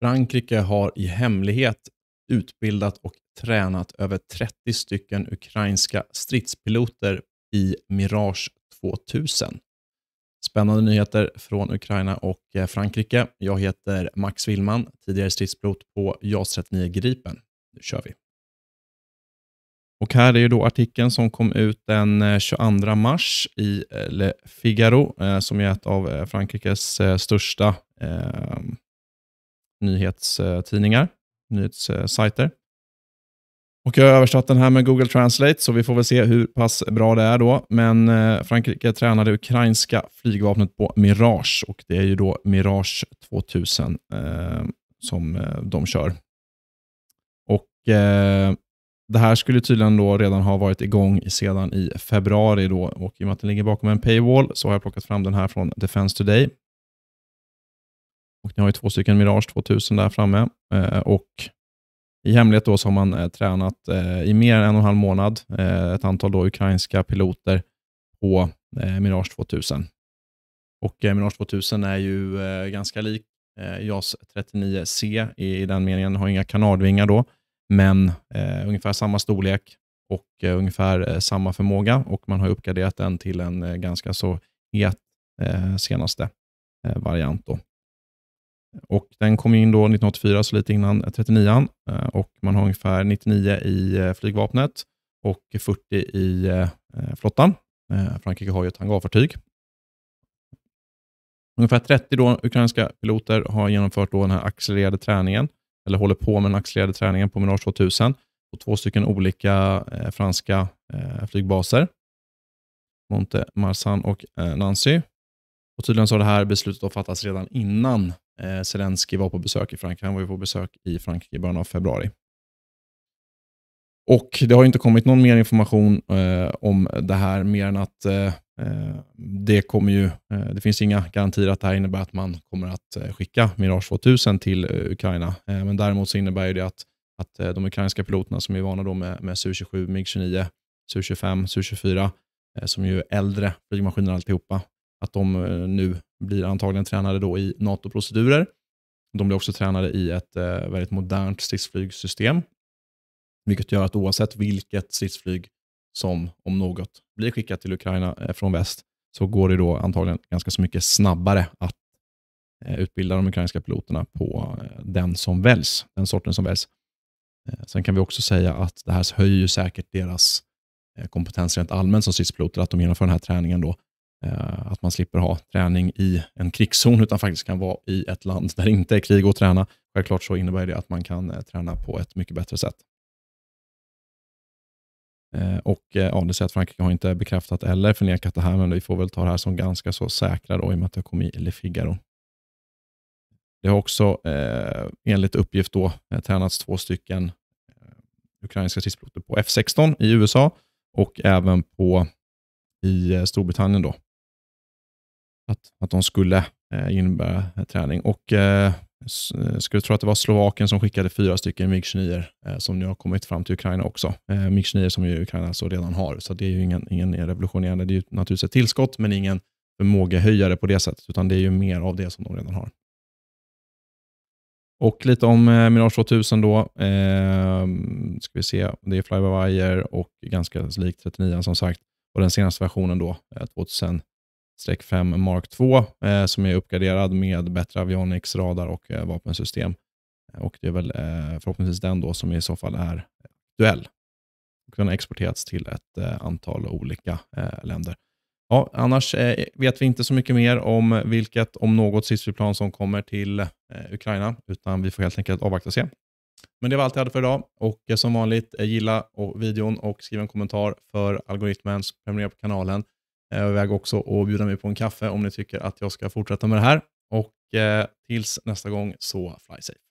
Frankrike har i hemlighet utbildat och tränat över 30 stycken ukrainska stridspiloter i Mirage 2000. Spännande nyheter från Ukraina och eh, Frankrike. Jag heter Max Willman, tidigare stridspilot på JAS 39 Gripen. Nu kör vi. Och här är ju då artikeln som kom ut den eh, 22 mars i eh, Le Figaro, som är ett av Frankrikes största nyhetstidningar, nyhetssajter. Och jag har översatt den här med Google Translate, så vi får väl se hur pass bra det är då. Men Frankrike Frankrike tränade ukrainska flygvapnet på Mirage och det är ju då Mirage 2000 eh, som eh, de kör. Och eh, Det här skulle tydligen då redan ha varit igång sedan i februari då och i och med att den ligger bakom en paywall så har jag plockat fram den här från Defense Today. Ni har ju två stycken Mirage 2000 där framme eh, och i hemlighet då så har man eh, tränat eh, i mer än en och en halv månad eh, ett antal då ukrainska piloter på eh, Mirage 2000. Och eh, Mirage 2000 är ju eh, ganska lik eh, JAS 39C i, i den meningen. Den har inga kanadvingar då, men eh, ungefär samma storlek och eh, ungefär samma förmåga och man har uppgraderat den till en ganska så het senaste variant. Då. Och den kom in då 1984, så lite innan 39 eh, och man har ungefär 99 i eh, flygvapnet och 40 i eh, flottan. Frankrike har ju ett hangarfartyg. Ungefär 30 då, ukrainska piloter har genomfört då den här accelererade träningen, eller håller på med den accelererade träningen på Mirage 2000 på två stycken olika eh, franska eh, flygbaser. Monte Marsan och eh, Nancy. Och Tydligen så har det här beslutet fattats redan innan eh, Zelensky var på besök i Frankrike. Han var ju på besök i Frankrike i början av februari. Och Det har inte kommit någon mer information eh, om det här, mer än att eh, eh, det kommer ju, eh, det finns inga garantier att det här innebär att man kommer att eh, skicka Mirage 2000 till eh, Ukraina. Eh, men däremot så innebär det att, att de ukrainska piloterna som är vana då med, med Su-27, MiG-29, Su-25, Su-24, som ju är äldre flygmaskiner alltihopa, att de eh, nu blir antagligen tränade då i NATO-procedurer. De blir också tränade i ett eh, väldigt modernt stridsflygsystem, vilket gör att oavsett vilket stridsflyg som om något blir skickat till Ukraina eh, från väst, så går det då antagligen ganska så mycket snabbare att eh, utbilda de ukrainska piloterna på eh, den som väljs, den sorten som väljs. Eh, sen kan vi också säga att det här höjer säkert deras eh, kompetens rent allmänt som stridspiloter, att de genomför den här träningen då Eh, Eh, att man slipper ha träning i en krigszon, utan faktiskt kan vara i ett land där det inte är krig och träna. Självklart så innebär det att man kan eh, träna på ett mycket bättre sätt. Eh, och eh, ja, Det säger att Frankrike har inte bekräftat eller förnekat det här, men vi får väl ta det här som ganska så säkra då, i och med att det kom i Le Figaro. Det har också eh, enligt uppgift då, eh, tränats två stycken ukrainska stridspiloter på F16 i USA och även på i Storbritannien. då att, att de skulle eh, innebära eh, träning. Och eh, eh skulle tro att det var Slovakien som skickade fyra stycken MiG-29 eh, som nu har kommit fram till Ukraina också. Eh, MiG-29 som ju Ukraina alltså redan har, så det är ju ingen, ingen revolutionerande. Det är ju naturligtvis ett tillskott, men ingen förmågehöjare på det sättet, utan det är ju mer av det som de redan har. Och lite om eh, Mirage 2000 då. Eh, ska vi se, det är fly-by-wire och ganska likt 39 som sagt. Och den senaste versionen då, eh, 2000 5 Mark 2 eh, som är uppgraderad med bättre avionics, radar och eh, vapensystem. Eh, och Det är väl eh, förhoppningsvis den då som i så fall är aktuell. Den har exporterats till ett eh, antal olika eh, länder. Ja, annars eh, vet vi inte så mycket mer om vilket, om något stridsflygplan som kommer till eh, Ukraina, utan vi får helt enkelt avvakta och se. Men det var allt jag hade för idag och eh, som vanligt, gilla videon och skriv en kommentar för algoritmen, prenumerera på kanalen. Eh, jag överväger också att bjuda mig på en kaffe om ni tycker att jag ska fortsätta med det här. Och eh, tills nästa gång, så fly safe.